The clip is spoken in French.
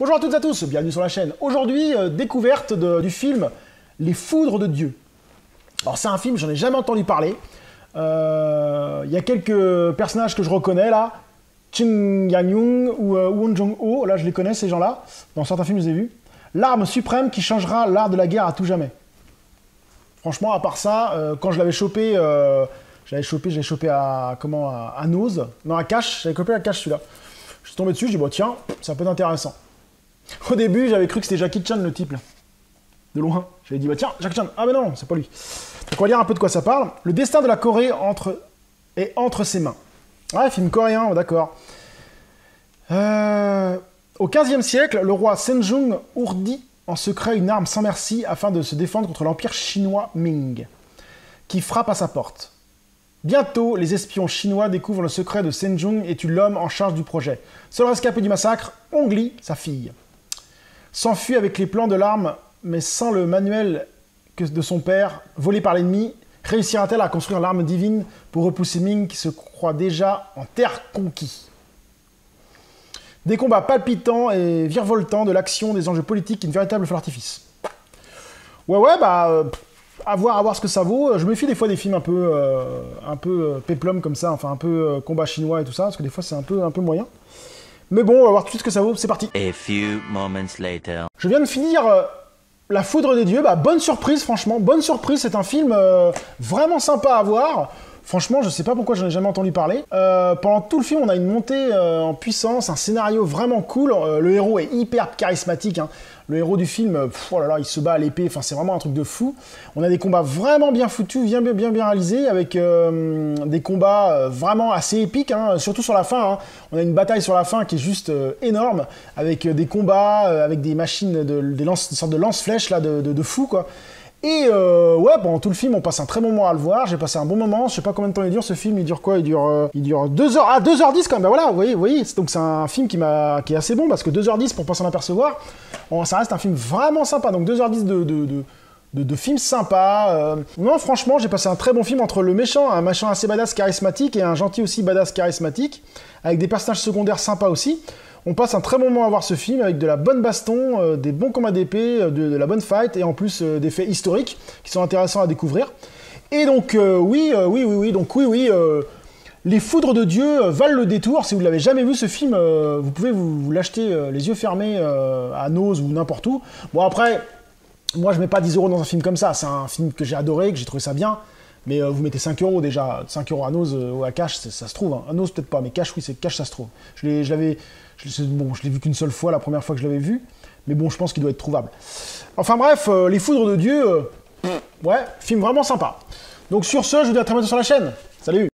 Bonjour à toutes et à tous, bienvenue sur la chaîne. Aujourd'hui, euh, découverte du film Les Foudres de Dieu. Alors c'est un film, j'en ai jamais entendu parler. Euh, Il y a quelques personnages que je reconnais là. Ching Yan-young ou euh, Won Jong-ho, là je les connais ces gens-là. Dans certains films je les ai vus. L'arme suprême qui changera l'art de la guerre à tout jamais. Franchement, à part ça, quand je l'avais chopé, j'avais chopé, j'ai chopé à comment à, Nose, non à Cache, j'avais chopé à Cache celui-là. Je suis tombé dessus, je dis bon tiens, ça peut être intéressant. Au début, j'avais cru que c'était Jackie Chan le type. De loin. J'avais dit bah tiens, Jackie Chan. Ah mais non, c'est pas lui. Donc on va dire un peu de quoi ça parle. Le destin de la Corée entre est entre ses mains. Ah, film coréen, d'accord. Euh, Au XVe siècle, le roi Senjong ourdit en secret une arme sans merci afin de se défendre contre l'empire chinois Ming, qui frappe à sa porte. Bientôt, les espions chinois découvrent le secret de Senjong et tuent l'homme en charge du projet. Seul rescapé du massacre, Ongli, sa fille, s'enfuit avec les plans de l'arme, mais sans le manuel que de son père, volé par l'ennemi. Réussira-t-elle à construire l'arme divine pour repousser Ming qui se croit déjà en terre conquis Des combats palpitants et virevoltants de l'action, des enjeux politiques, une véritable feu d'artifice. Ouais, ouais, bah, euh, à voir, ce que ça vaut. Je me fie des fois des films un peu, euh, un peu euh, péplum comme ça, enfin un peu combat chinois et tout ça, parce que des fois c'est un peu, un peu moyen. Mais bon, on va voir tout de suite ce que ça vaut. C'est parti. A few moments later. Je viens de finir euh, La Foudre des Dieux. Bah, bonne surprise, franchement. Bonne surprise. C'est un film euh, vraiment sympa à voir. Franchement, je sais pas pourquoi j'en ai jamais entendu parler. Euh, pendant tout le film, on a une montée euh, en puissance, un scénario vraiment cool. Euh, le héros est hyper charismatique. hein. Le héros du film, oh là il se bat à l'épée. Enfin, c'est vraiment un truc de fou. On a des combats vraiment bien foutus, bien bien bien, réalisés, avec des combats vraiment assez épiques. hein, surtout sur la fin. hein. On a une bataille sur la fin qui est juste énorme, avec des combats, avec des machines, de, des, lance, sortes de lance-flèches de, de, fou. Et euh, ouais, pendant tout le film, on passe un très bon moment à le voir. J'ai passé un bon moment. Je sais pas combien de temps il dure ce film. Il dure quoi? Il dure, euh, il dure 2 heures. Ah, 2h10 quand même. Bah voilà, vous voyez, vous voyez. Donc c'est un film qui m'a, qui est assez bon parce que 2h10 pour pas s'en apercevoir, ça reste un film vraiment sympa. Donc 2h10 de, de, de de, de films sympas. euh. Non, franchement, j'ai passé un très bon film entre le méchant, un méchant assez badass charismatique, et un gentil aussi badass charismatique, avec des personnages secondaires sympas aussi. On passe un très bon moment à voir ce film avec de la bonne baston, euh, des bons combats d'épée, euh, de, la bonne fight et en plus euh, des faits historiques qui sont intéressants à découvrir. Et donc oui, oui, oui, oui, donc oui, oui, les foudres de Dieu valent le détour. Si vous ne l'avez jamais vu ce film, vous pouvez vous, l'acheter les yeux fermés à Nose ou n'importe où. Bon après, moi je mets pas 10 euros dans un film comme ça. C'est un film que j'ai adoré, que j'ai trouvé ça bien. Mais euh, vous mettez 5 euros déjà, 5 euros à Nose euh, ou à Cash, ça se trouve. hein. À Nose peut-être pas, mais Cash oui, c'est Cash ça se trouve. Je l'avais, bon, je l'ai vu qu'une seule fois, la première fois que je l'avais vu. Mais bon, je pense qu'il doit être trouvable. Enfin bref, euh, les foudres de Dieu, ouais, film vraiment sympa. Donc sur ce, je vous dis à très bientôt sur la chaîne. Salut